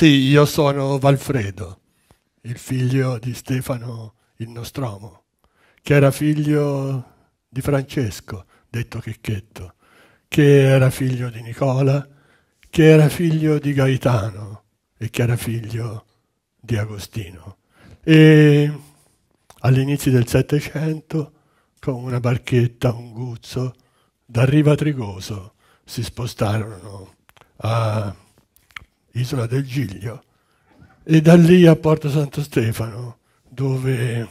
Sì, io sono Valfredo, il figlio di Stefano il Nostromo, che era figlio di Francesco, detto Checchetto, che era figlio di Nicola, che era figlio di Gaetano e che era figlio di Agostino. E all'inizio del Settecento, con una barchetta, un guzzo, da Riva Trigoso si spostarono a Isola del Giglio e da lì a Porto Santo Stefano, dove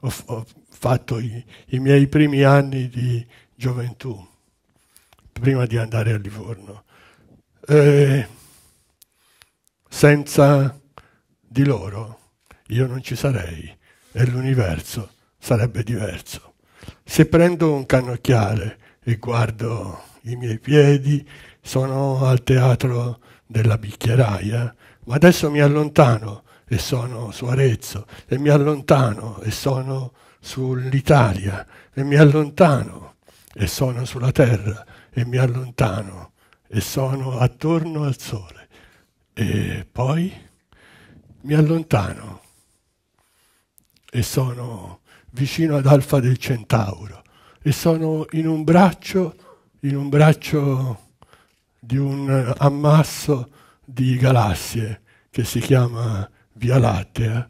ho, ho fatto i, i, miei primi anni di gioventù, prima di andare a Livorno. Eh, senza di loro io non ci sarei e l'universo sarebbe diverso. Se prendo un cannocchiale e guardo i miei piedi, sono al teatro della bicchieraia, ma adesso mi allontano e sono su Arezzo, e mi allontano e sono sull'Italia, e mi allontano e sono sulla terra, e mi allontano e sono attorno al sole. E poi mi allontano e sono vicino ad Alfa del Centauro e sono in un braccio, in un braccio di un ammasso di galassie che si chiama Via Lattea.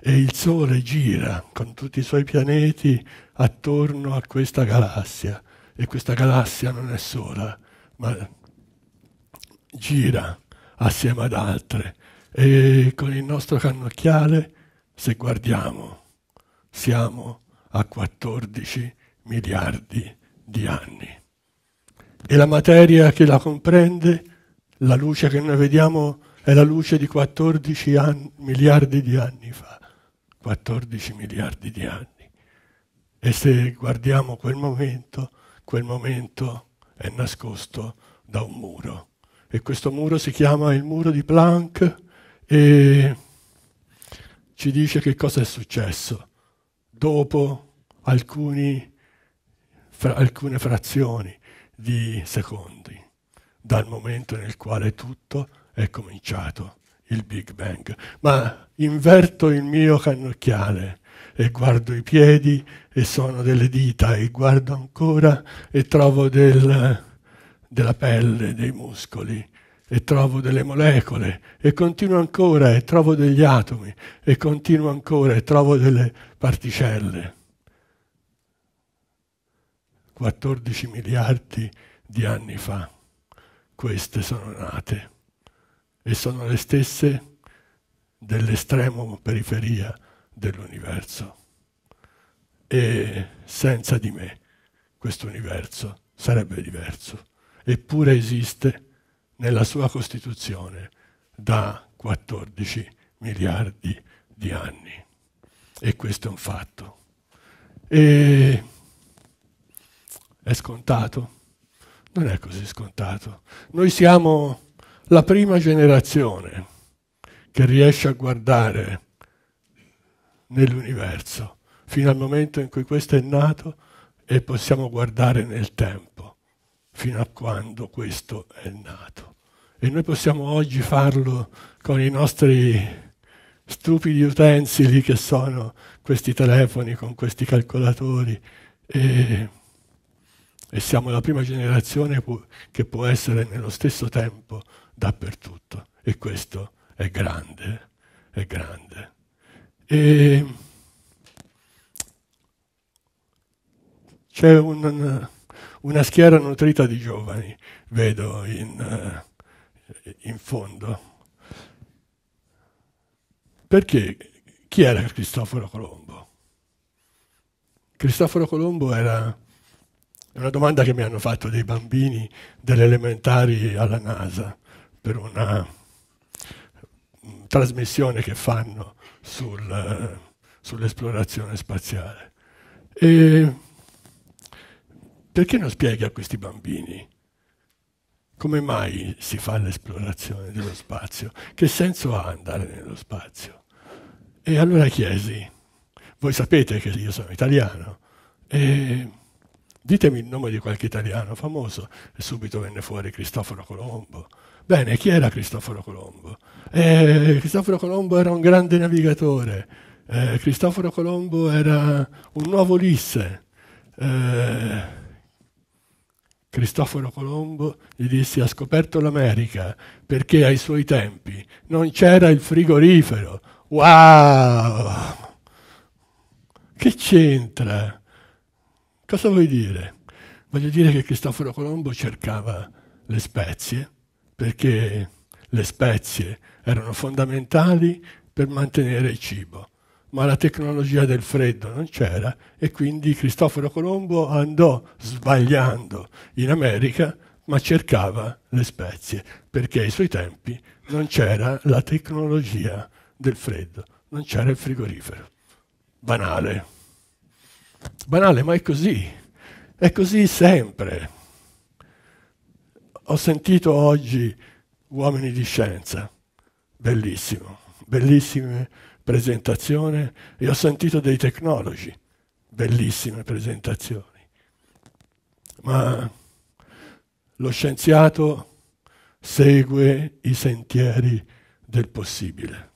E il Sole gira con tutti i suoi pianeti attorno a questa galassia. E questa galassia non è sola, ma gira assieme ad altre. E con il nostro cannocchiale, se guardiamo, siamo a 14 miliardi di anni. E la materia che la comprende, la luce che noi vediamo, è la luce di 14 anni, miliardi di anni fa. 14 miliardi di anni. E se guardiamo quel momento, quel momento è nascosto da un muro. E questo muro si chiama il muro di Planck e ci dice che cosa è successo dopo alcuni, fra, alcune frazioni di secondi dal momento nel quale tutto è cominciato, il Big Bang. Ma inverto il mio cannocchiale e guardo i piedi e sono delle dita e guardo ancora e trovo del, della pelle, dei muscoli e trovo delle molecole e continuo ancora e trovo degli atomi e continuo ancora e trovo delle particelle. 14 miliardi di anni fa queste sono nate e sono le stesse dell'estremo periferia dell'universo. E senza di me questo universo sarebbe diverso, eppure esiste nella sua Costituzione da 14 miliardi di anni. E questo è un fatto. E è scontato? Non è così scontato. Noi siamo la prima generazione che riesce a guardare nell'universo fino al momento in cui questo è nato e possiamo guardare nel tempo fino a quando questo è nato. E noi possiamo oggi farlo con i nostri stupidi utensili che sono questi telefoni con questi calcolatori e e siamo la prima generazione che può essere nello stesso tempo dappertutto e questo è grande, è grande. E c'è un, una schiera nutrita di giovani, vedo in, in fondo. Perché chi era Cristoforo Colombo? Cristoforo Colombo era è una domanda che mi hanno fatto dei bambini delle elementari alla NASA per una mm, trasmissione che fanno sul, sull'esplorazione spaziale. E perché non spieghi a questi bambini come mai si fa l'esplorazione dello spazio? Che senso ha andare nello spazio? E allora chiesi, voi sapete che io sono italiano, e Ditemi il nome di qualche italiano famoso e subito venne fuori Cristoforo Colombo. Bene, chi era Cristoforo Colombo? Eh, Cristoforo Colombo era un grande navigatore. Eh, Cristoforo Colombo era un nuovo Ulisse. Eh, Cristoforo Colombo gli disse ha scoperto l'America perché ai suoi tempi non c'era il frigorifero. Wow! Che c'entra? Cosa vuoi dire? Voglio dire che Cristoforo Colombo cercava le spezie perché le spezie erano fondamentali per mantenere il cibo, ma la tecnologia del freddo non c'era e quindi Cristoforo Colombo andò sbagliando in America ma cercava le spezie perché ai suoi tempi non c'era la tecnologia del freddo, non c'era il frigorifero. Banale. Banale, ma è così. È così sempre. Ho sentito oggi uomini di scienza, bellissimo, bellissime presentazioni, e ho sentito dei tecnologi, bellissime presentazioni. Ma lo scienziato segue i sentieri del possibile.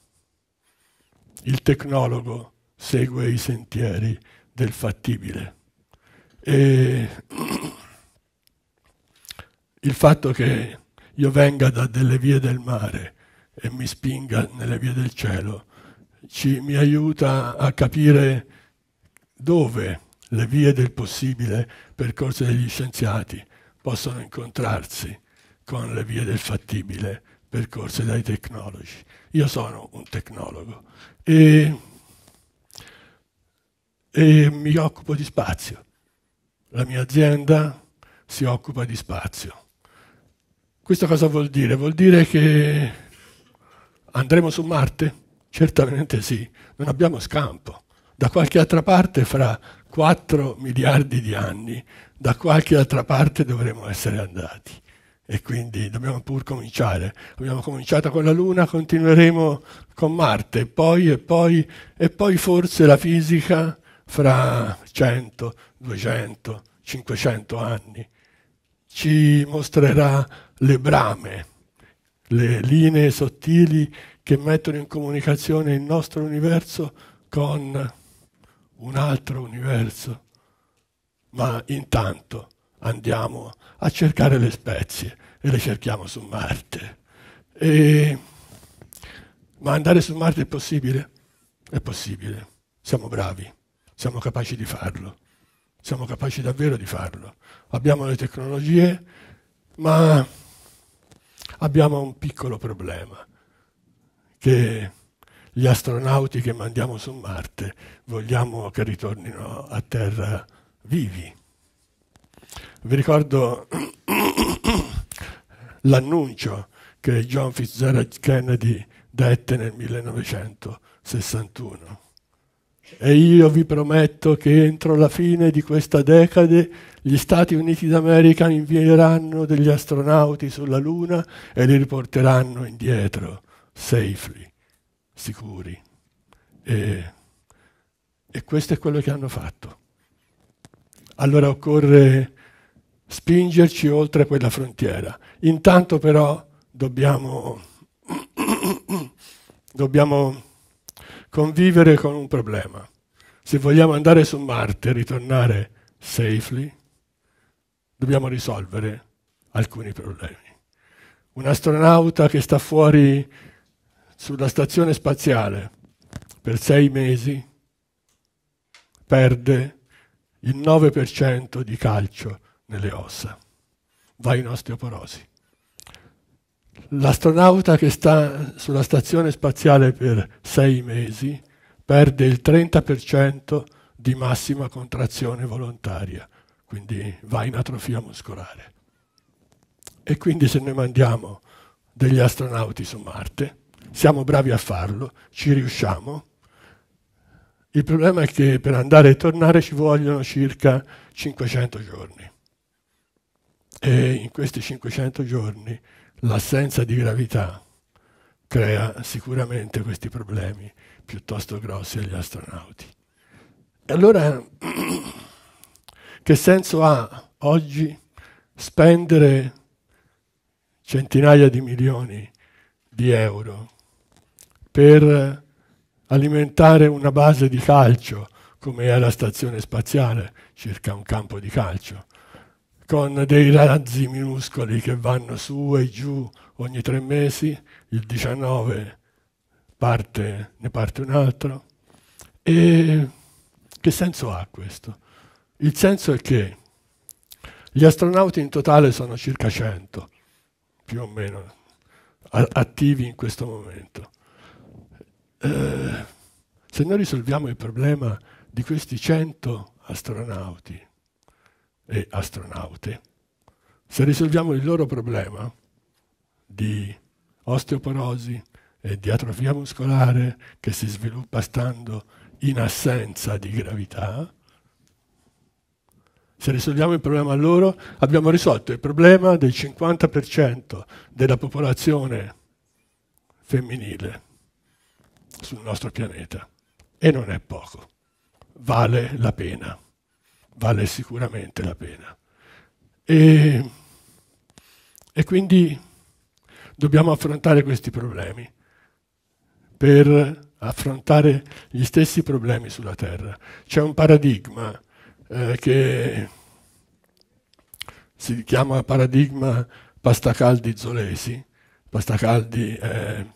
Il tecnologo segue i sentieri del fattibile. E il fatto che io venga da delle vie del mare e mi spinga nelle vie del cielo ci, mi aiuta a capire dove le vie del possibile percorse degli scienziati possono incontrarsi con le vie del fattibile percorse dai tecnologi. Io sono un tecnologo e e mi occupo di spazio. La mia azienda si occupa di spazio. Questo cosa vuol dire? Vuol dire che andremo su Marte? Certamente sì, non abbiamo scampo. Da qualche altra parte, fra 4 miliardi di anni, da qualche altra parte dovremo essere andati. E quindi dobbiamo pur cominciare. Abbiamo cominciato con la Luna, continueremo con Marte, poi, e poi, e poi forse la fisica fra 100, 200, 500 anni. Ci mostrerà le brame, le linee sottili che mettono in comunicazione il nostro universo con un altro universo. Ma intanto andiamo a cercare le spezie e le cerchiamo su Marte. E... Ma andare su Marte è possibile? È possibile, siamo bravi. Siamo capaci di farlo, siamo capaci davvero di farlo. Abbiamo le tecnologie, ma abbiamo un piccolo problema, che gli astronauti che mandiamo su Marte vogliamo che ritornino a terra vivi. Vi ricordo l'annuncio che John Fitzgerald Kennedy dette nel 1961 e io vi prometto che entro la fine di questa decade gli Stati Uniti d'America invieranno degli astronauti sulla Luna e li riporteranno indietro, safely, sicuri. E, e questo è quello che hanno fatto. Allora occorre spingerci oltre quella frontiera. Intanto però dobbiamo, dobbiamo convivere con un problema. Se vogliamo andare su Marte e ritornare safely, dobbiamo risolvere alcuni problemi. Un astronauta che sta fuori sulla stazione spaziale per sei mesi perde il 9% di calcio nelle ossa, va in osteoporosi. L'astronauta che sta sulla stazione spaziale per sei mesi perde il 30% di massima contrazione volontaria, quindi va in atrofia muscolare. E quindi se noi mandiamo degli astronauti su Marte, siamo bravi a farlo, ci riusciamo. Il problema è che per andare e tornare ci vogliono circa 500 giorni. E in questi 500 giorni l'assenza di gravità crea sicuramente questi problemi piuttosto grossi agli astronauti. E allora Che senso ha oggi spendere centinaia di milioni di euro per alimentare una base di calcio come è la stazione spaziale, circa un campo di calcio, con dei razzi minuscoli che vanno su e giù ogni tre mesi, il 19 parte, ne parte un altro. E che senso ha questo? Il senso è che gli astronauti in totale sono circa 100, più o meno, attivi in questo momento. Eh, se noi risolviamo il problema di questi 100 astronauti e astronaute, se risolviamo il loro problema di osteoporosi e di atrofia muscolare che si sviluppa stando in assenza di gravità, se risolviamo il problema loro, abbiamo risolto il problema del 50% della popolazione femminile sul nostro pianeta. E non è poco. Vale la pena, vale sicuramente la pena. E, e quindi dobbiamo affrontare questi problemi per affrontare gli stessi problemi sulla Terra. C'è un paradigma eh, che si chiama paradigma Pastacaldi-Zolesi. Pastacaldi è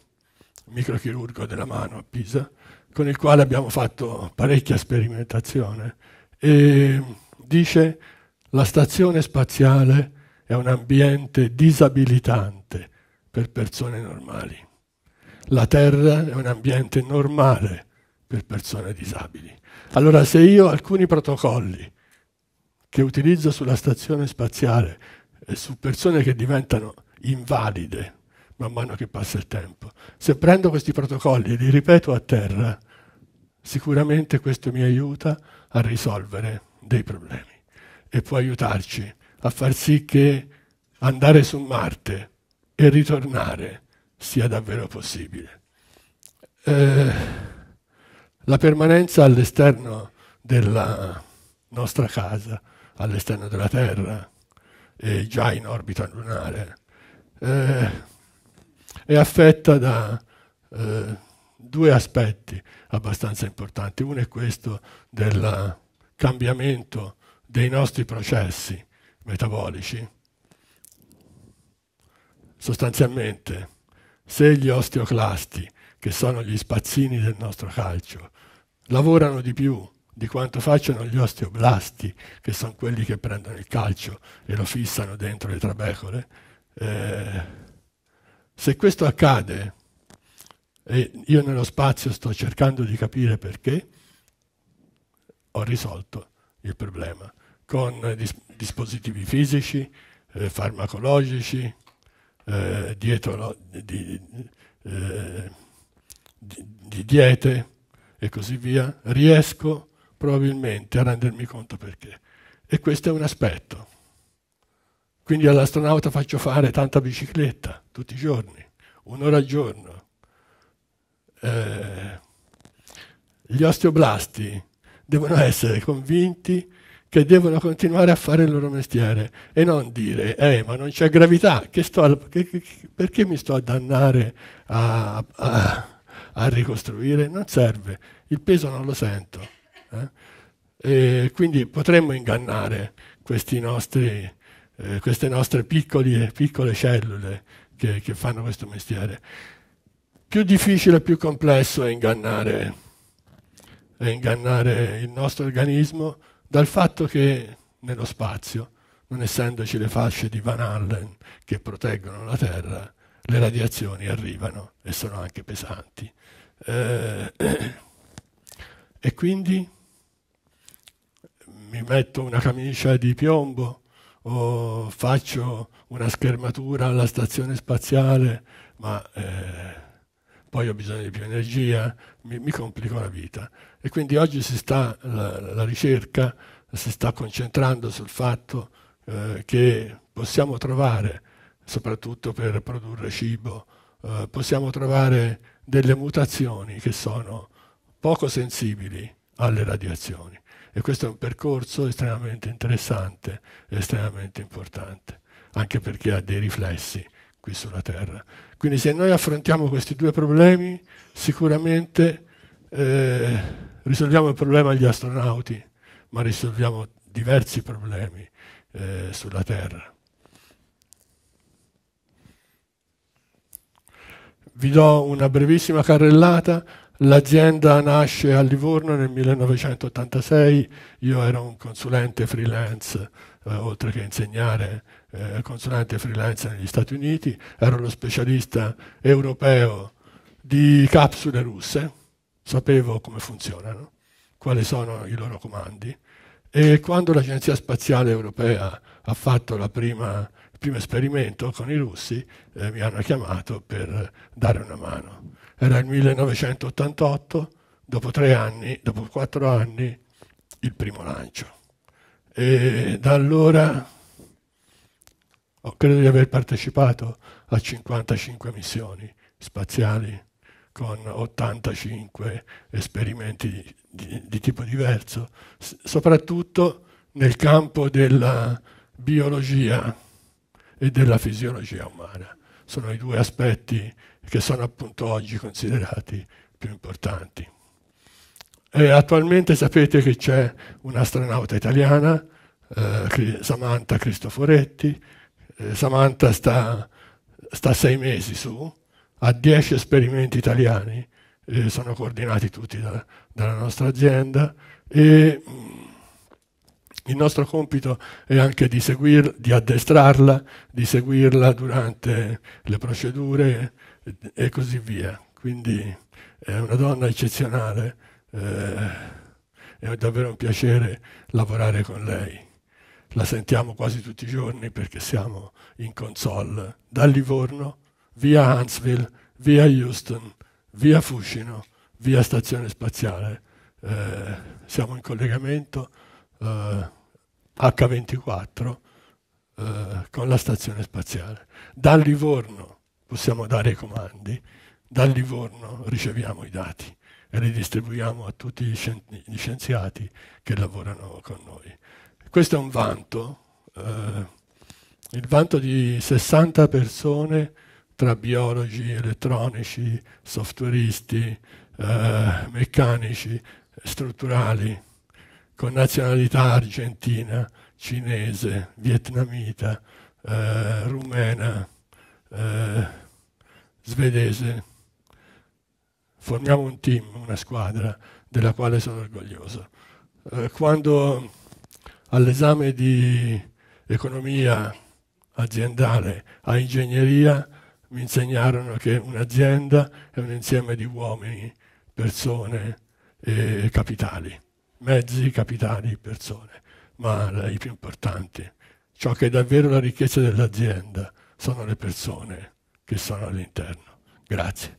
microchirurgo della mano a Pisa con il quale abbiamo fatto parecchia sperimentazione e dice la stazione spaziale è un ambiente disabilitante per persone normali. La Terra è un ambiente normale per persone disabili. Allora se io alcuni protocolli che utilizzo sulla stazione spaziale e su persone che diventano invalide man mano che passa il tempo, se prendo questi protocolli e li ripeto a terra, Sicuramente questo mi aiuta a risolvere dei problemi e può aiutarci a far sì che andare su Marte e ritornare sia davvero possibile. Eh, la permanenza all'esterno della nostra casa, all'esterno della Terra, e già in orbita lunare, eh, è affetta da eh, due aspetti abbastanza importanti. Uno è questo del cambiamento dei nostri processi metabolici. Sostanzialmente, se gli osteoclasti, che sono gli spazzini del nostro calcio, lavorano di più di quanto facciano gli osteoblasti, che sono quelli che prendono il calcio e lo fissano dentro le trabecole, eh, se questo accade e io nello spazio sto cercando di capire perché ho risolto il problema con dis- dispositivi fisici, eh, farmacologici, eh, dietolo, di, eh, di, di diete e così via, riesco probabilmente a rendermi conto perché. E questo è un aspetto. Quindi all'astronauta faccio fare tanta bicicletta tutti i giorni, un'ora al giorno, eh, gli osteoblasti devono essere convinti che devono continuare a fare il loro mestiere e non dire, eh, ma non c'è gravità, che sto, che, che, perché mi sto a dannare a, a, a, ricostruire? Non serve, il peso non lo sento. Eh? quindi potremmo ingannare nostri, eh, queste nostre piccoli, piccole cellule che, che fanno questo mestiere più difficile e più complesso è ingannare, è ingannare il nostro organismo dal fatto che nello spazio, non essendoci le fasce di Van Allen che proteggono la Terra, le radiazioni arrivano e sono anche pesanti. Eh, e quindi mi metto una camicia di piombo o faccio una schermatura alla stazione spaziale, ma eh, poi ho bisogno di più energia, mi, mi complico la vita. E quindi oggi sta, la, la ricerca si sta concentrando sul fatto eh, che possiamo trovare, soprattutto per produrre cibo, eh, possiamo trovare delle mutazioni che sono poco sensibili alle radiazioni E questo è un percorso estremamente interessante e estremamente importante, anche perché ha dei riflessi qui sulla Terra. Quindi se noi affrontiamo questi due problemi, sicuramente eh, risolviamo il problema degli astronauti, ma risolviamo diversi problemi eh, sulla Terra. Vi do una brevissima carrellata. L'azienda nasce a Livorno nel 1986, io ero un consulente freelance, oltre che insegnare eh, consulente freelance negli Stati Uniti, ero lo specialista europeo di capsule russe, sapevo come funzionano, quali sono i loro comandi e quando l'Agenzia Spaziale Europea ha fatto prima, il primo esperimento con i russi, eh, mi hanno chiamato per dare una mano. Era il 1988, dopo tre anni, dopo quattro anni, il primo lancio. E da allora credo di aver partecipato a 55 missioni spaziali con 85 esperimenti di, di, di tipo diverso, soprattutto nel campo della biologia e della fisiologia umana. Sono i due aspetti che sono appunto oggi considerati più importanti. E attualmente sapete che c'è un'astronauta italiana, eh, Samantha Cristoforetti. Eh, Samantha sta, sta sei mesi su, ha 10 esperimenti italiani, eh, sono coordinati tutti da, dalla nostra azienda e mm, il nostro compito è anche di, seguir, di addestrarla, di seguirla durante le procedure e, e così via. Quindi è una donna eccezionale, eh, è davvero un piacere lavorare con lei. La sentiamo quasi tutti i giorni perché siamo in console da Livorno via Huntsville, via Houston, via Fucino, via Stazione Spaziale. Eh, siamo in collegamento eh, H24 eh, con la Stazione Spaziale. Da Livorno possiamo dare i comandi, da Livorno riceviamo i dati e li distribuiamo a tutti gli scienziati che lavorano con noi. Questo è un vanto, eh, il vanto di 60 persone tra biologi, elettronici, softwareisti, eh, meccanici, strutturali, con nazionalità argentina, cinese, vietnamita, eh, rumena, eh, svedese. Formiamo un team, una squadra della quale sono orgoglioso. Eh, quando all'esame di economia aziendale a ingegneria mi insegnarono che un'azienda è un insieme di uomini, persone e capitali, mezzi, capitali, persone, ma i più importanti, ciò che è davvero la ricchezza dell'azienda sono le persone che sono all'interno. Grazie.